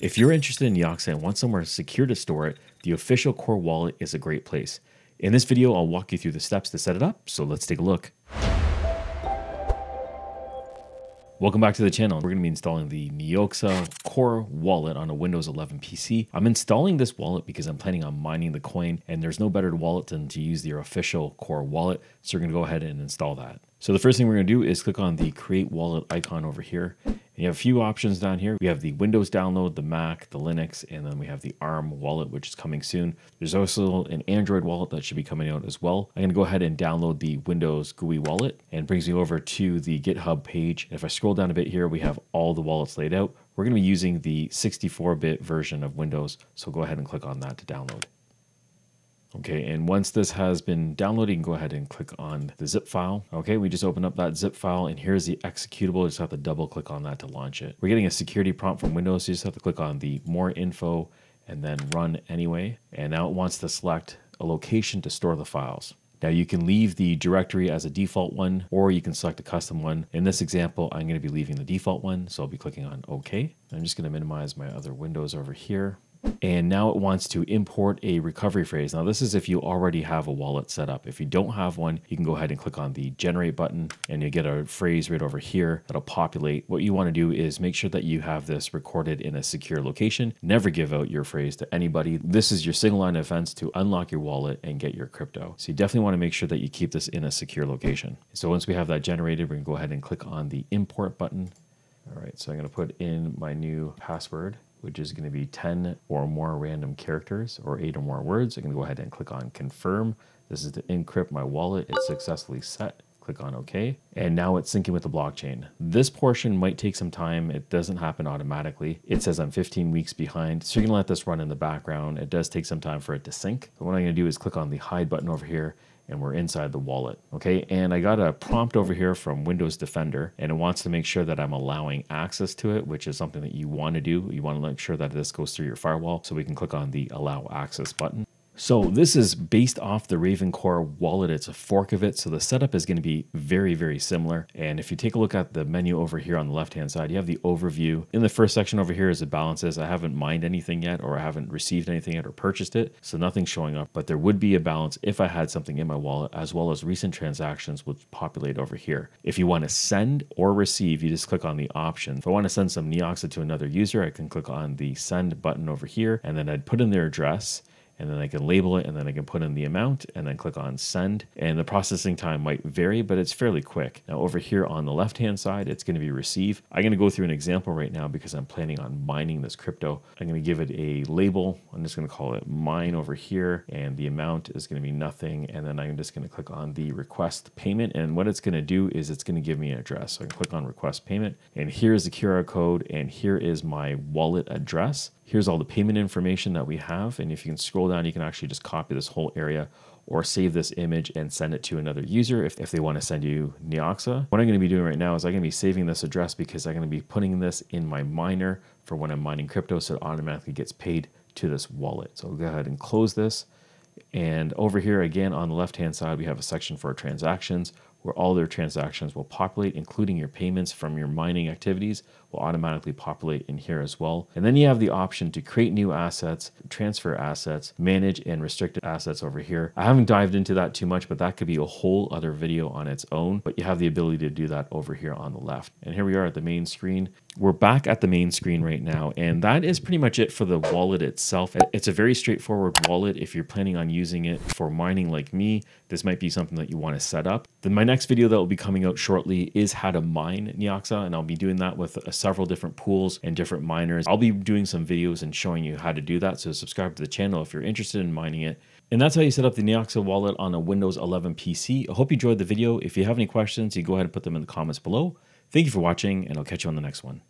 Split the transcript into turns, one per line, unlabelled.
If you're interested in Neoxa and want somewhere secure to store it, the official Core wallet is a great place. In this video, I'll walk you through the steps to set it up, so let's take a look. Welcome back to the channel. We're going to be installing the Neoxa Core wallet on a Windows 11 PC. I'm installing this wallet because I'm planning on mining the coin and there's no better wallet than to use their official Core wallet. So we're going to go ahead and install that. So the first thing we're going to do is click on the create wallet icon over here you have a few options down here. We have the Windows download, the Mac, the Linux, and then we have the ARM wallet, which is coming soon. There's also an Android wallet that should be coming out as well. I'm going to go ahead and download the Windows GUI wallet and brings me over to the GitHub page. If I scroll down a bit here, we have all the wallets laid out. We're going to be using the 64-bit version of Windows, so go ahead and click on that to download. Okay, and once this has been downloaded, you can go ahead and click on the zip file. Okay, we just open up that zip file and here's the executable. You just have to double click on that to launch it. We're getting a security prompt from Windows, so you just have to click on the more info and then run anyway. And now it wants to select a location to store the files. Now you can leave the directory as a default one, or you can select a custom one. In this example, I'm going to be leaving the default one, so I'll be clicking on OK. I'm just going to minimize my other windows over here and now it wants to import a recovery phrase. Now this is if you already have a wallet set up. If you don't have one, you can go ahead and click on the generate button and you get a phrase right over here that'll populate. What you want to do is make sure that you have this recorded in a secure location. Never give out your phrase to anybody. This is your single line of defense to unlock your wallet and get your crypto. So you definitely want to make sure that you keep this in a secure location. So once we have that generated, we're gonna go ahead and click on the import button. All right, so I'm gonna put in my new password which is going to be 10 or more random characters or eight or more words. I can go ahead and click on confirm. This is to encrypt my wallet. It's successfully set. Click on OK. And now it's syncing with the blockchain. This portion might take some time. It doesn't happen automatically. It says I'm 15 weeks behind. So you're going to let this run in the background. It does take some time for it to sync. But what I'm going to do is click on the hide button over here and we're inside the wallet. Okay, and I got a prompt over here from Windows Defender, and it wants to make sure that I'm allowing access to it, which is something that you want to do. You want to make sure that this goes through your firewall. So we can click on the allow access button. So this is based off the Raven Core wallet. It's a fork of it. So the setup is going to be very, very similar. And if you take a look at the menu over here on the left-hand side, you have the overview. In the first section over here is the balances. I haven't mined anything yet, or I haven't received anything yet or purchased it. So nothing's showing up, but there would be a balance if I had something in my wallet, as well as recent transactions would populate over here. If you want to send or receive, you just click on the option. If I want to send some Neoxa to another user, I can click on the send button over here, and then I'd put in their address and then I can label it and then I can put in the amount and then click on send. And the processing time might vary, but it's fairly quick. Now over here on the left-hand side, it's gonna be receive. I'm gonna go through an example right now because I'm planning on mining this crypto. I'm gonna give it a label. I'm just gonna call it mine over here and the amount is gonna be nothing. And then I'm just gonna click on the request payment. And what it's gonna do is it's gonna give me an address. So I can click on request payment and here's the QR code and here is my wallet address. Here's all the payment information that we have. And if you can scroll down, you can actually just copy this whole area or save this image and send it to another user if, if they want to send you Neoxa. What I'm going to be doing right now is I'm going to be saving this address because I'm going to be putting this in my miner for when I'm mining crypto so it automatically gets paid to this wallet. So I'll go ahead and close this. And over here again on the left hand side, we have a section for transactions where all their transactions will populate, including your payments from your mining activities will automatically populate in here as well. And then you have the option to create new assets, transfer assets, manage and restricted assets over here. I haven't dived into that too much, but that could be a whole other video on its own, but you have the ability to do that over here on the left. And here we are at the main screen. We're back at the main screen right now, and that is pretty much it for the wallet itself. It's a very straightforward wallet. If you're planning on using it for mining like me, this might be something that you want to set up. Then my next video that will be coming out shortly is how to mine Neoxa, and I'll be doing that with a several different pools and different miners. I'll be doing some videos and showing you how to do that. So subscribe to the channel if you're interested in mining it. And that's how you set up the Neoxa wallet on a Windows 11 PC. I hope you enjoyed the video. If you have any questions, you go ahead and put them in the comments below. Thank you for watching, and I'll catch you on the next one.